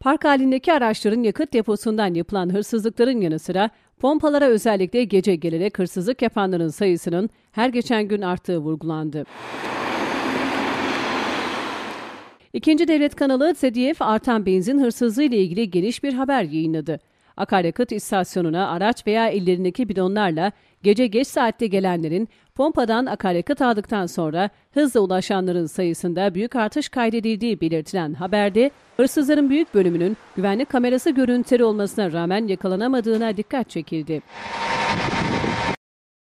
Park halindeki araçların yakıt deposundan yapılan hırsızlıkların yanı sıra pompalara özellikle gece gelerek hırsızlık yapanların sayısının her geçen gün arttığı vurgulandı. İkinci devlet kanalı ZDF artan benzin hırsızlığı ile ilgili geniş bir haber yayınladı. Akaryakıt istasyonuna araç veya ellerindeki bidonlarla gece geç saatte gelenlerin pompadan akaryakıt aldıktan sonra hızla ulaşanların sayısında büyük artış kaydedildiği belirtilen haberde hırsızların büyük bölümünün güvenlik kamerası görüntüleri olmasına rağmen yakalanamadığına dikkat çekildi.